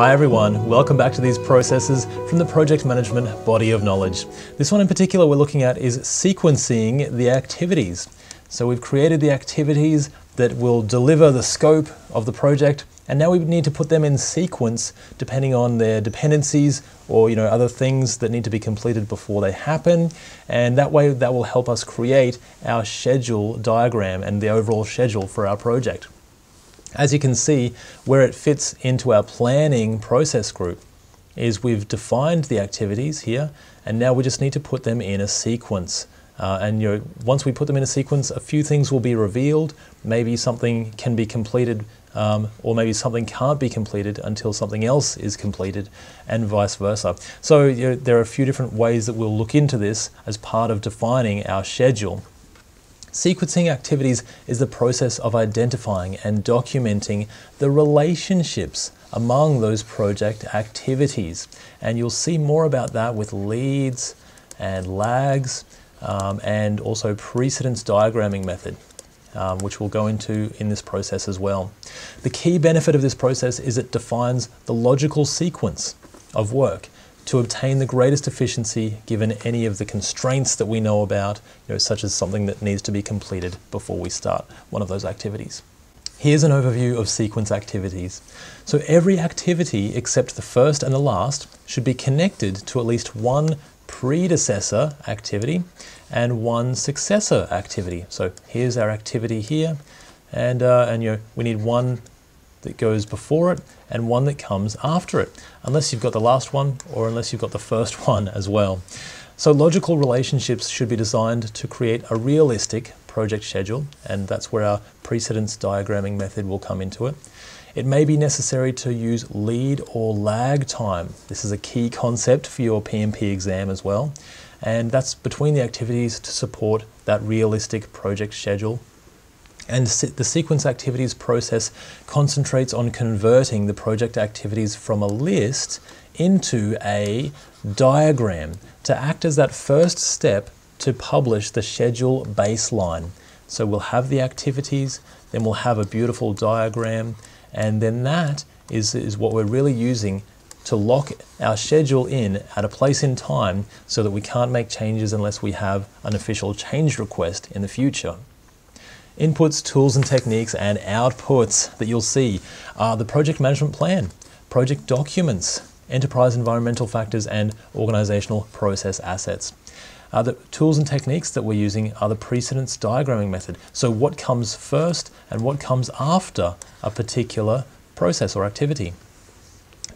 Hi everyone, welcome back to these processes from the project management body of knowledge. This one in particular we're looking at is sequencing the activities. So we've created the activities that will deliver the scope of the project and now we need to put them in sequence depending on their dependencies or you know other things that need to be completed before they happen and that way that will help us create our schedule diagram and the overall schedule for our project. As you can see, where it fits into our planning process group is we've defined the activities here, and now we just need to put them in a sequence. Uh, and you know, once we put them in a sequence, a few things will be revealed. Maybe something can be completed, um, or maybe something can't be completed until something else is completed, and vice versa. So you know, there are a few different ways that we'll look into this as part of defining our schedule. Sequencing activities is the process of identifying and documenting the relationships among those project activities. And you'll see more about that with leads and lags um, and also precedence diagramming method. Um, which we'll go into in this process as well. The key benefit of this process is it defines the logical sequence of work to obtain the greatest efficiency given any of the constraints that we know about, you know, such as something that needs to be completed before we start one of those activities. Here's an overview of sequence activities. So every activity except the first and the last should be connected to at least one predecessor activity and one successor activity. So here's our activity here, and, uh, and you know, we need one that goes before it and one that comes after it, unless you've got the last one or unless you've got the first one as well. So logical relationships should be designed to create a realistic project schedule, and that's where our precedence diagramming method will come into it. It may be necessary to use lead or lag time. This is a key concept for your PMP exam as well. And that's between the activities to support that realistic project schedule and the sequence activities process concentrates on converting the project activities from a list into a diagram to act as that first step to publish the schedule baseline. So we'll have the activities, then we'll have a beautiful diagram, and then that is, is what we're really using to lock our schedule in at a place in time so that we can't make changes unless we have an official change request in the future. Inputs, tools and techniques and outputs that you'll see are the project management plan, project documents, enterprise environmental factors and organizational process assets. Uh, the tools and techniques that we're using are the precedence diagramming method. So what comes first and what comes after a particular process or activity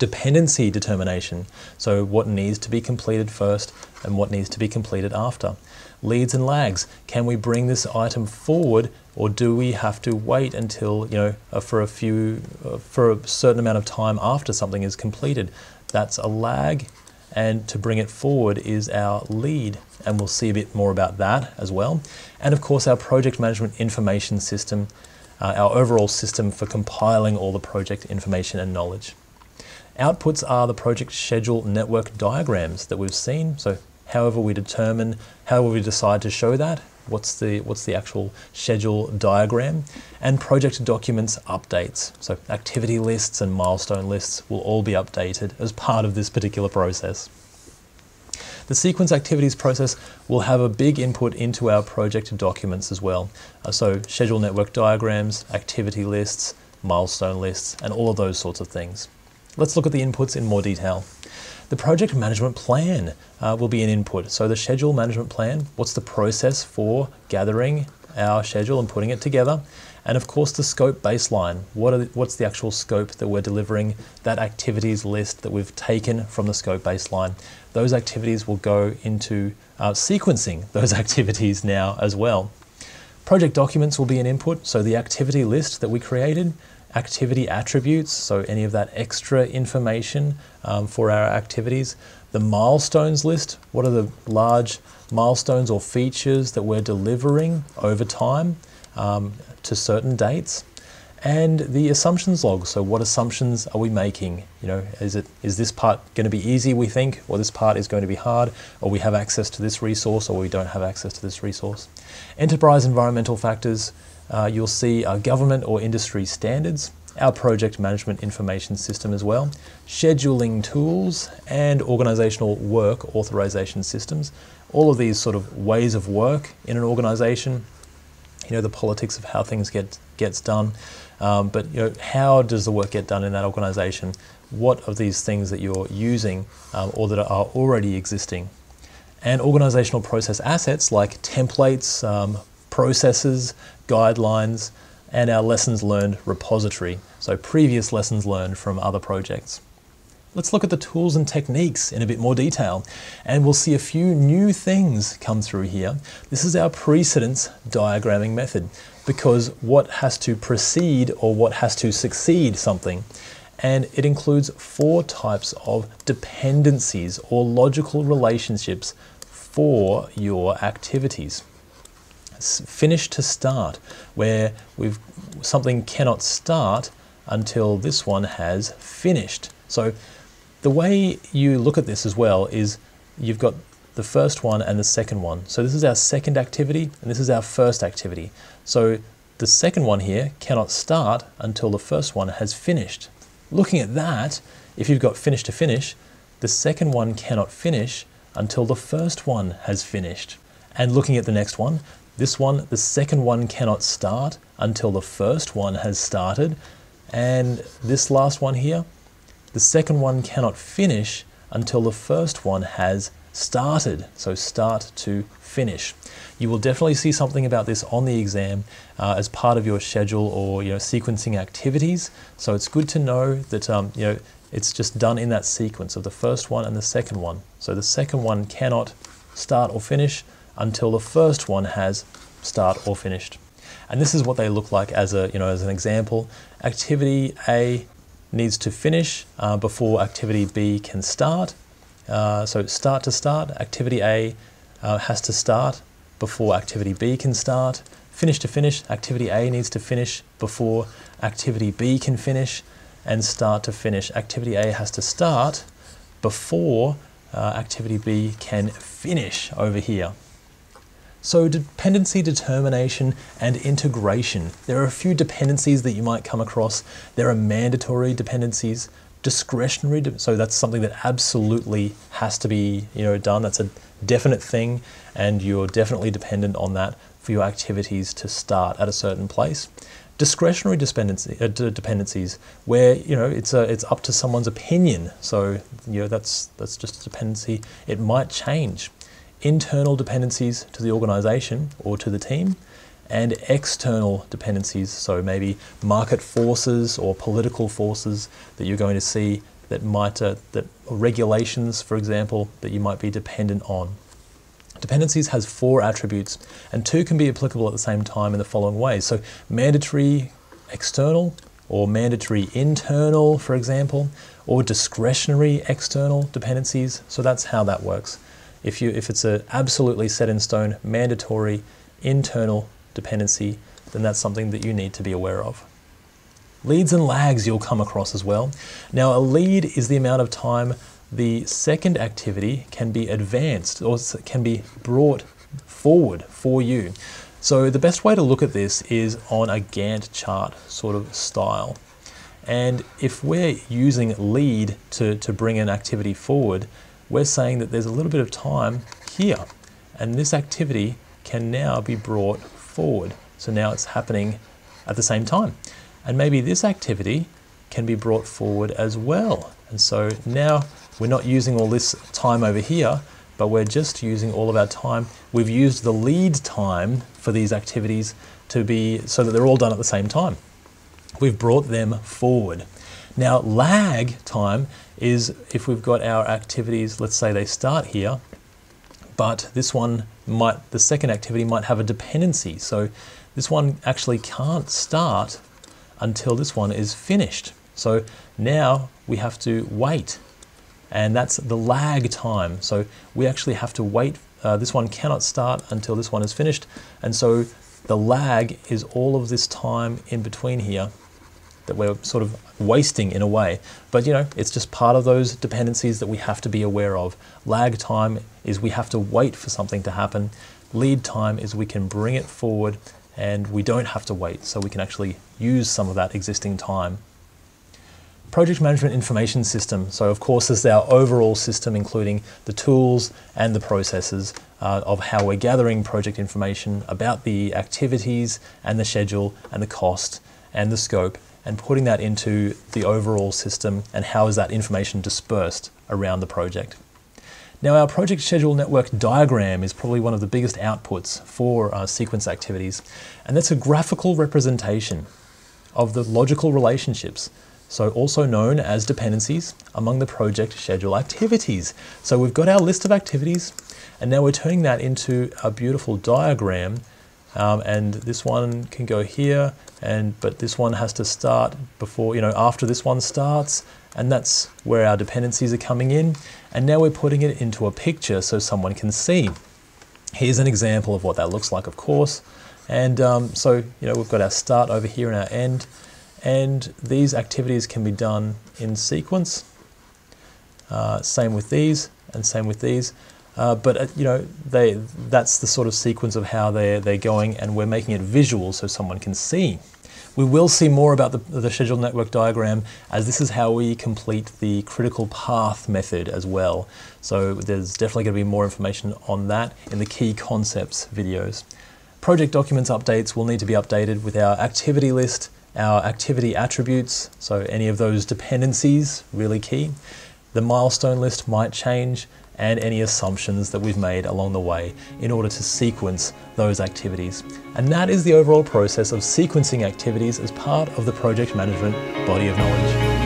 dependency determination, so what needs to be completed first and what needs to be completed after. Leads and lags, can we bring this item forward or do we have to wait until, you know, uh, for a few, uh, for a certain amount of time after something is completed? That's a lag and to bring it forward is our lead and we'll see a bit more about that as well. And of course our project management information system, uh, our overall system for compiling all the project information and knowledge. Outputs are the project schedule network diagrams that we've seen. So however we determine, however we decide to show that, what's the, what's the actual schedule diagram, and project documents updates. So activity lists and milestone lists will all be updated as part of this particular process. The sequence activities process will have a big input into our project documents as well. Uh, so schedule network diagrams, activity lists, milestone lists, and all of those sorts of things. Let's look at the inputs in more detail. The project management plan uh, will be an input. So the schedule management plan, what's the process for gathering our schedule and putting it together? And of course the scope baseline. What the, what's the actual scope that we're delivering, that activities list that we've taken from the scope baseline. Those activities will go into uh, sequencing those activities now as well. Project documents will be an input, so the activity list that we created activity attributes, so any of that extra information um, for our activities. The milestones list, what are the large milestones or features that we're delivering over time um, to certain dates. And the assumptions log, so what assumptions are we making? You know, is, it, is this part going to be easy, we think, or this part is going to be hard, or we have access to this resource, or we don't have access to this resource. Enterprise environmental factors, uh, you'll see uh, government or industry standards our project management information system as well, scheduling tools, and organizational work authorization systems. All of these sort of ways of work in an organization, you know, the politics of how things get gets done, um, but you know, how does the work get done in that organization? What of these things that you're using um, or that are already existing? And organizational process assets like templates, um, processes, guidelines, and our lessons learned repository, so previous lessons learned from other projects. Let's look at the tools and techniques in a bit more detail, and we'll see a few new things come through here. This is our precedence diagramming method, because what has to precede or what has to succeed something. And it includes four types of dependencies or logical relationships for your activities finish to start, where we've something cannot start until this one has finished. So the way you look at this as well is you've got the first one and the second one. So this is our second activity and this is our first activity. So the second one here cannot start until the first one has finished. Looking at that, if you've got finish to finish, the second one cannot finish until the first one has finished. And looking at the next one, this one, the second one cannot start until the first one has started. And this last one here, the second one cannot finish until the first one has started. So start to finish. You will definitely see something about this on the exam uh, as part of your schedule or you know sequencing activities. So it's good to know that um, you know it's just done in that sequence of the first one and the second one. So the second one cannot start or finish until the first one has start or finished. And this is what they look like as a, you know, as an example. Activity A needs to finish uh, before activity B can start. Uh, so start to start, activity A uh, has to start before activity B can start. Finish to finish, activity A needs to finish before activity B can finish. And start to finish, activity A has to start before uh, activity B can finish over here. So dependency determination and integration. There are a few dependencies that you might come across. There are mandatory dependencies, discretionary, so that's something that absolutely has to be you know, done. That's a definite thing and you're definitely dependent on that for your activities to start at a certain place. Discretionary dependency, uh, dependencies, where you know it's a, it's up to someone's opinion. So you know that's that's just a dependency. It might change internal dependencies to the organization or to the team, and external dependencies, so maybe market forces or political forces that you're going to see that might, uh, that regulations, for example, that you might be dependent on. Dependencies has four attributes, and two can be applicable at the same time in the following ways. So mandatory external, or mandatory internal, for example, or discretionary external dependencies. So that's how that works. If, you, if it's an absolutely set in stone, mandatory internal dependency, then that's something that you need to be aware of. Leads and lags you'll come across as well. Now, a lead is the amount of time the second activity can be advanced or can be brought forward for you. So the best way to look at this is on a Gantt chart sort of style. And if we're using lead to, to bring an activity forward, we're saying that there's a little bit of time here and this activity can now be brought forward. So now it's happening at the same time. And maybe this activity can be brought forward as well. And so now we're not using all this time over here, but we're just using all of our time. We've used the lead time for these activities to be so that they're all done at the same time. We've brought them forward. Now lag time is if we've got our activities, let's say they start here, but this one might, the second activity might have a dependency. So this one actually can't start until this one is finished. So now we have to wait and that's the lag time. So we actually have to wait. Uh, this one cannot start until this one is finished. And so the lag is all of this time in between here that we're sort of wasting in a way. But you know, it's just part of those dependencies that we have to be aware of. Lag time is we have to wait for something to happen. Lead time is we can bring it forward and we don't have to wait, so we can actually use some of that existing time Project Management Information System. So of course this is our overall system including the tools and the processes uh, of how we're gathering project information about the activities and the schedule and the cost and the scope and putting that into the overall system and how is that information dispersed around the project. Now our project schedule network diagram is probably one of the biggest outputs for uh, sequence activities and that's a graphical representation of the logical relationships so also known as dependencies among the project schedule activities. So we've got our list of activities and now we're turning that into a beautiful diagram um, and this one can go here and but this one has to start before you know after this one starts and that's where our dependencies are coming in. And now we're putting it into a picture so someone can see. Here's an example of what that looks like of course. And um, so you know we've got our start over here and our end. And these activities can be done in sequence. Uh, same with these and same with these uh, but uh, you know, they that's the sort of sequence of how they're they're going, and we're making it visual so someone can see. We will see more about the, the schedule network diagram as this is how we complete the critical path method as well. So there's definitely going to be more information on that in the key concepts videos. Project documents updates will need to be updated with our activity list, our activity attributes, so any of those dependencies, really key. The milestone list might change, and any assumptions that we've made along the way in order to sequence those activities. And that is the overall process of sequencing activities as part of the project management body of knowledge.